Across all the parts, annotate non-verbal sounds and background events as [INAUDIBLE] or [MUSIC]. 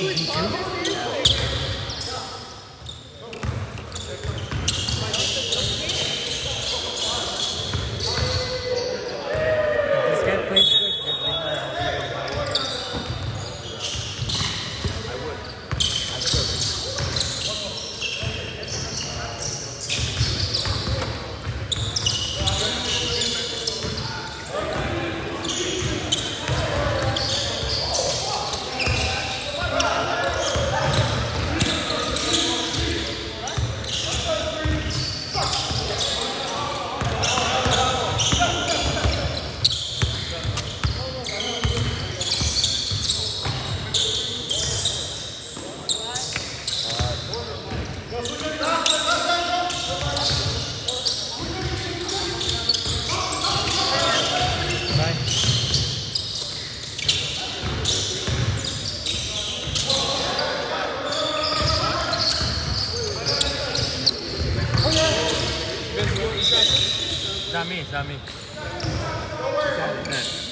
This guy plays good. He's been, uh, Me, it's not me. First time bench.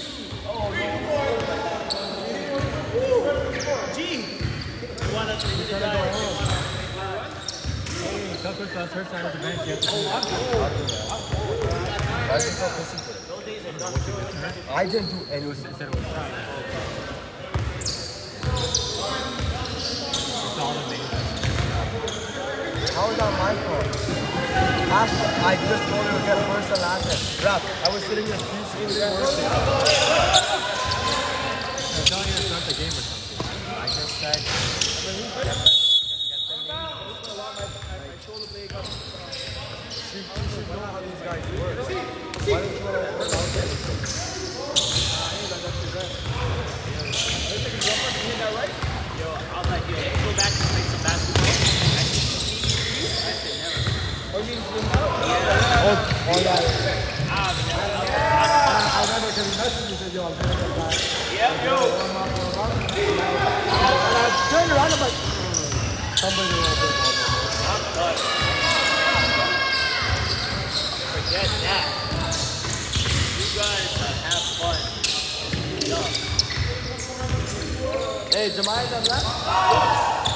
I didn't do anything. of shot. It's all. How is that my fault? I just told her to get first and last hit. Rap, I was sitting here peacefully working. I'm telling you to start the game or something. I just said, she should know how these guys work. Why don't you want to work out there? Oh yeah. I remember because he messaged me and said, yo, I'm gonna get back. Yep, yo. And I turned around, I'm like, "Hmm, somebody will play ball. Forget that. You guys uh, have fun. Hey, Jemiah done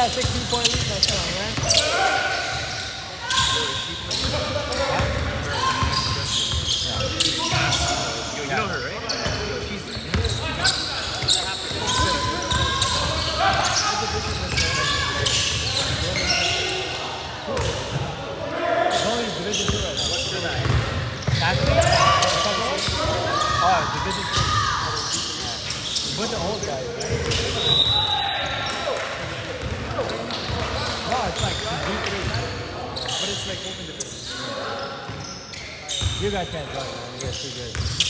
that 16 point. lead next time, man. You know her, right? It's only Division 2 right now. What's the National? Oh, Division 2. Bunch of old guys, right? No, it's like D3. But it's like open division. You guys can't join, man. You guys too good.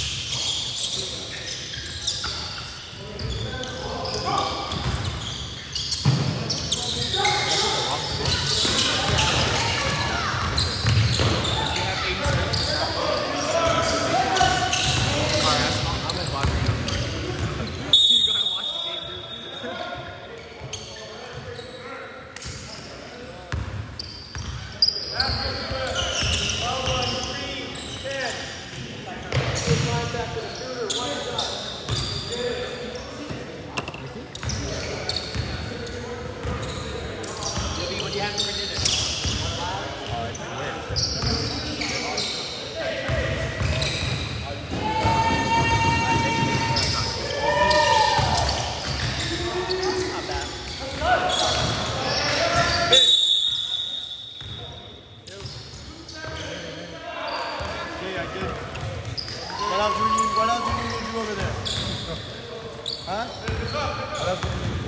Huh? Oh, that's what you mean.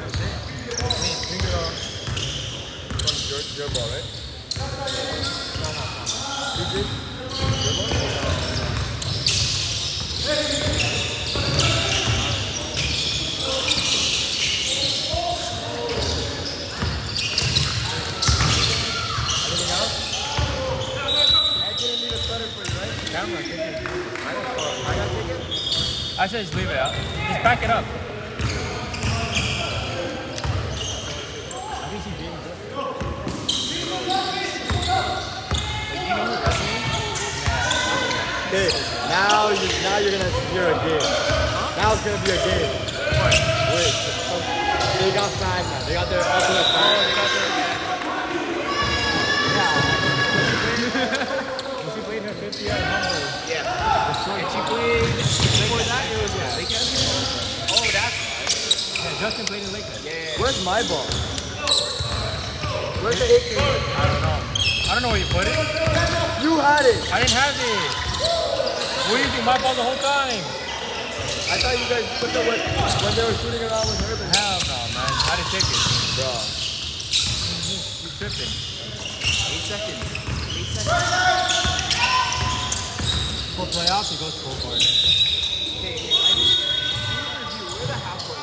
Finger on. On your, your ball, right? No, no, no. You did? Your ball? Anything else? I didn't need a stutter for you, right? Camera, take it. I don't know. I gotta take it? I said just leave it out. Just back it up. I think she's being just. Okay, now you now you're gonna hear a game. Now it's gonna be a game. Wait, they got five now. They got their ultimate five. 50 at Humble. Yeah. And she played before that it was what, Lakers? Oh, that's why. Yeah, Justin played in Lakers. Yeah. Where's my ball? Where's the AK? I don't know. I don't know where you put it. You had it. I didn't have it. What do you think? My ball the whole time. I thought you guys put it when, when they were shooting around with Urban. Hell no, man. I didn't take it. Bro. You tripping. Eight seconds. Eight seconds. For playoffs, he goes full court. Okay, I review. Where the half court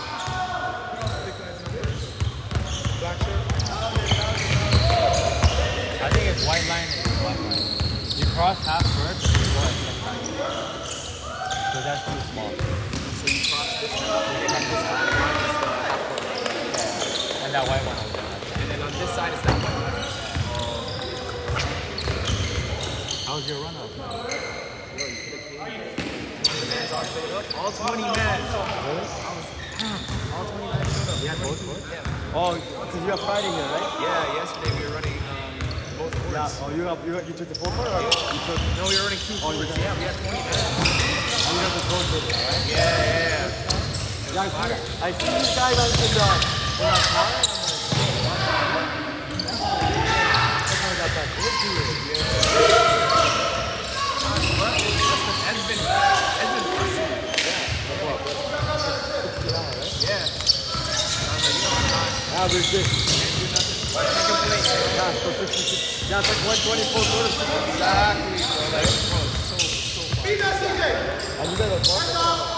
I think it's white line and black line. You cross half first you go at second line. Because that's too small. So you cross this one, and then this half line court. And that white one. And then on this side is that one. How's your run up? All 20 men. Yeah, both courts? Oh, because you have fighting here, right? Yeah, yesterday we were running um, both courts. Yeah. Oh, you have, you, you took the full court or you took No, we were running two Oh, you did? Yeah, we had 20 men. oh, you have the with it, right? Yeah, yeah, yeah. Yeah, I see, I see these guys on the in our car. and I'm like, that's why I got that good to you. But Ed's been, Ed's been pressing. Yeah. Average this. Can't complain, bro. Yeah, so 66. Yeah, like 124 quarters. Exactly, bro. Like, bro, so, so fun. And you guys are far. You guys are.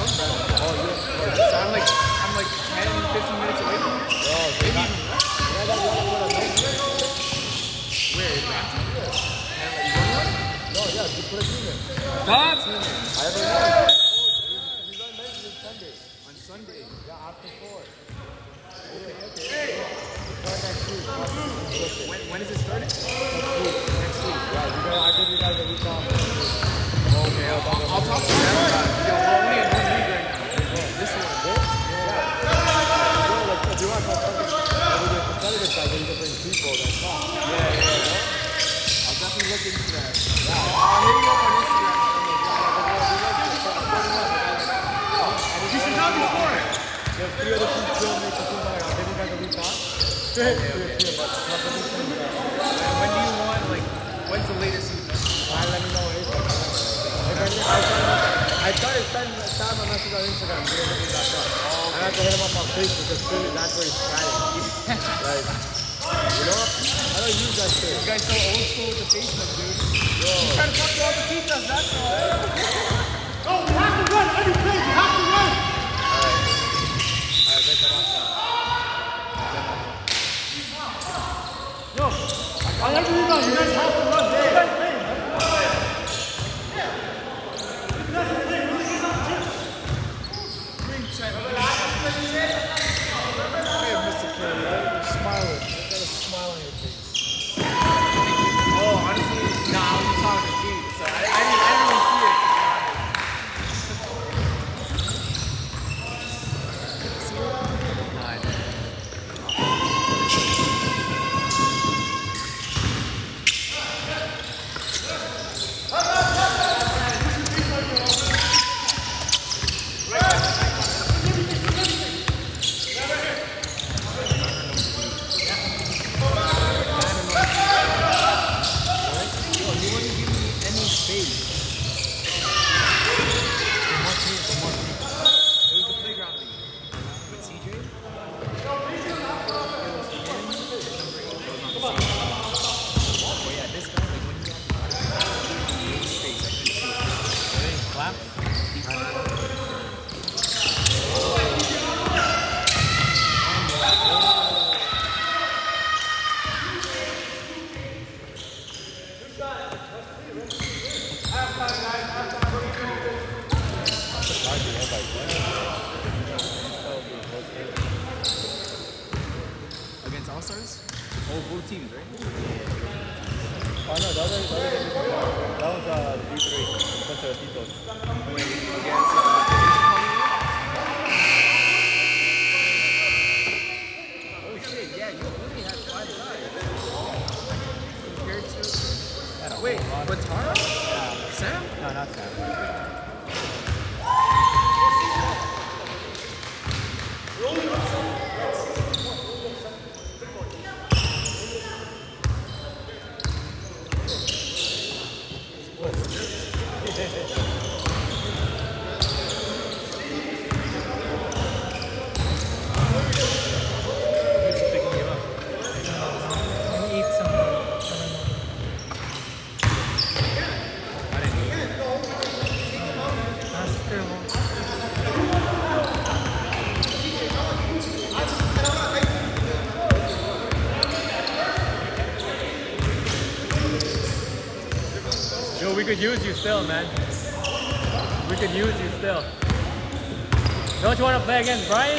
Oh, I'm like, I'm like 10, 15 minutes away from it. I haven't won. We run men's Sunday. On Sunday. Yeah, after four. Okay, okay. Start next week. When, when is it starting? Next week. Next week. Yeah, you guys, I'll give you guys a week off. Okay, I'll, I'll, I'll talk to them about it. Yo, we're only in one league right now. This one. Yeah, like, if you want to come competitive side, then you can bring people that talk. Yeah, yeah, yeah. I'll definitely look into that. Yeah. I'll hit you up on Instagram. You should not be scoring. There's three other teams still make the team I'll give you guys a week off. Three or two, but competition, uh, And when do you want, like, when's the latest you I'll let me know ASAP. If anything, I'll send him- I started sending Sam a message on Instagram. back up. I have to hit him up on Facebook because clearly that's where he's trying. like, you know, I don't use that shit. You guys so old school with the Facebook, dude. You're trying to talk to all the teachers, that's all. Alright, thanks a lot. Oh, Both, both teams, right? Oh, no, the other, the other that was uh, a 3-3 contra Titos. Against we could use you still, man. We could use you still. Don't you want to play against Brian?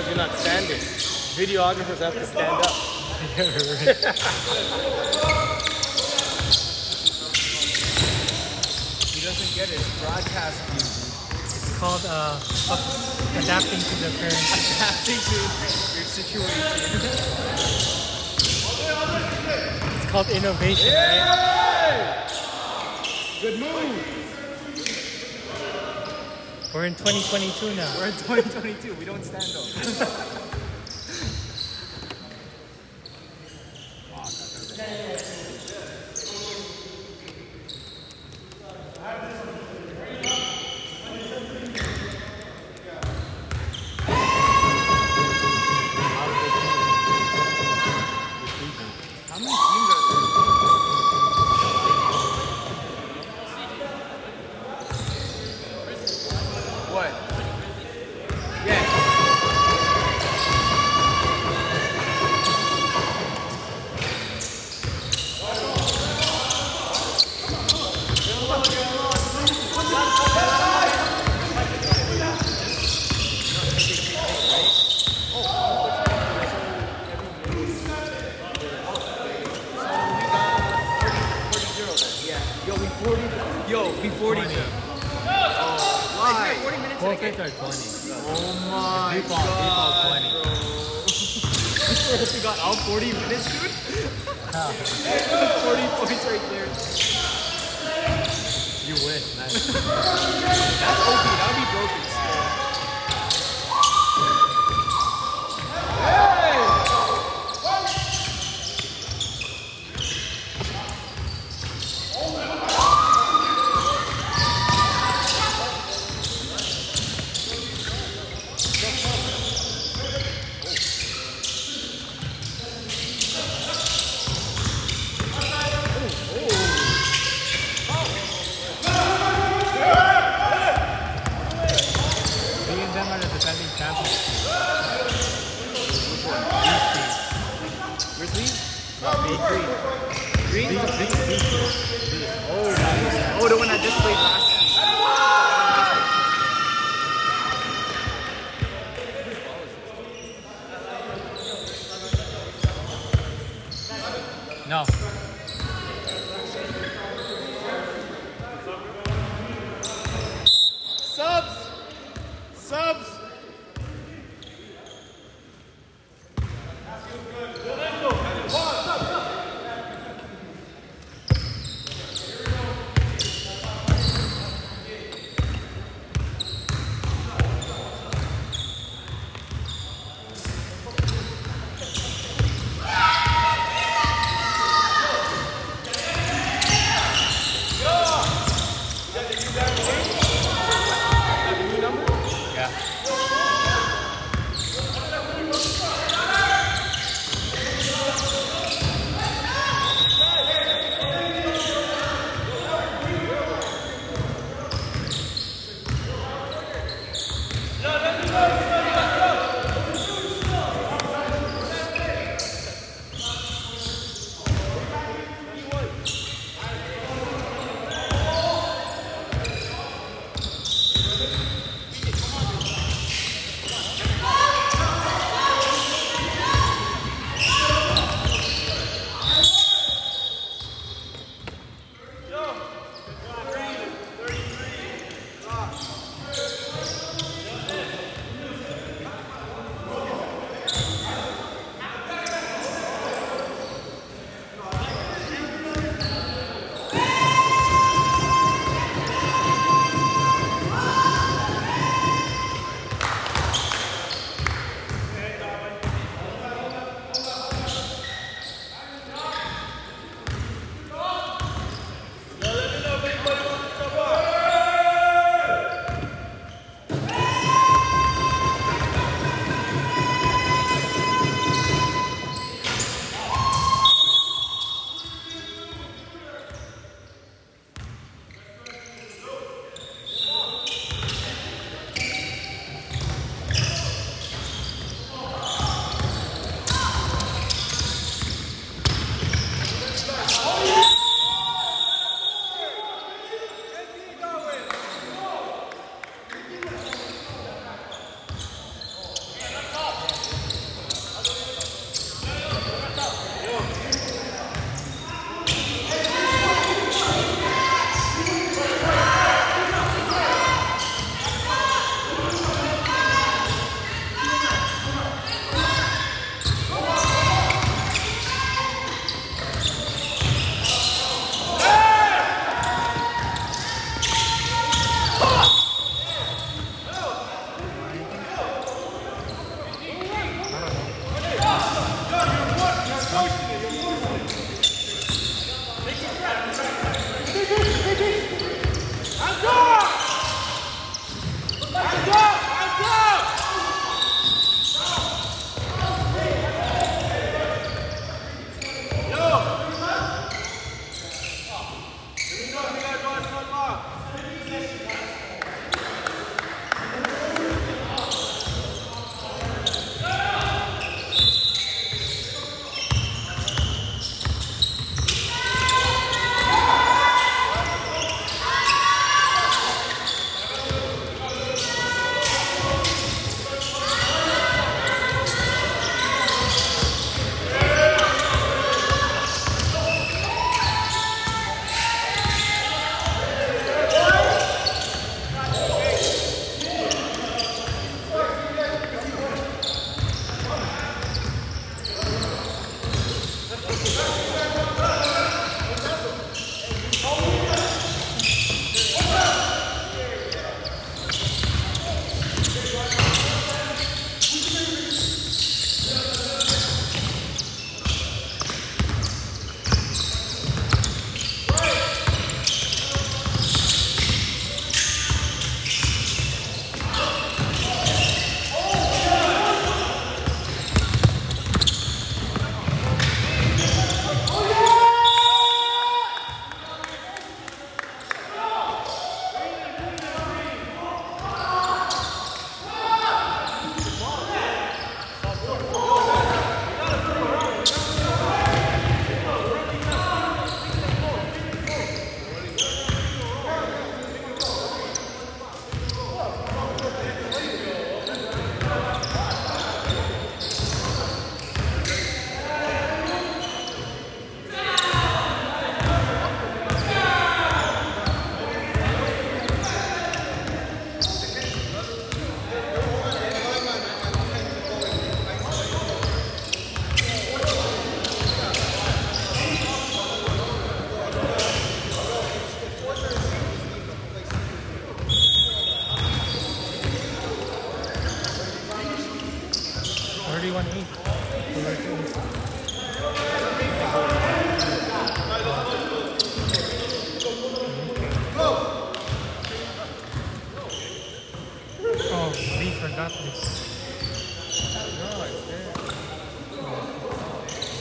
because you're not standing. Videographers have to stand up. [LAUGHS] he doesn't get it. Broadcast view. It's called uh, adapting to the current. [LAUGHS] Adapting to your situation. [LAUGHS] it's called innovation, yeah! right? Good move. We're in 2022 now. We're in 2022. We don't stand up. [LAUGHS]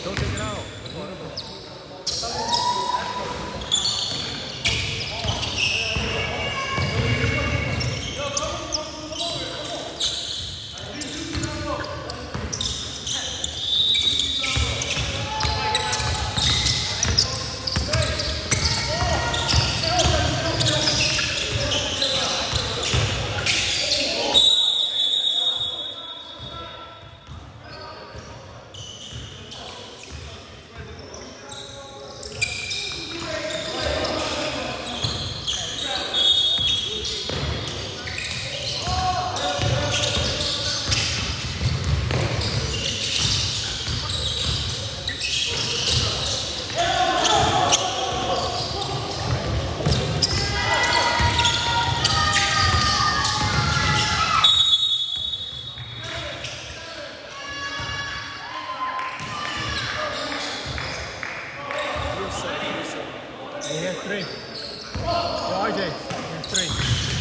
Então tem He has three. RJ, he has three.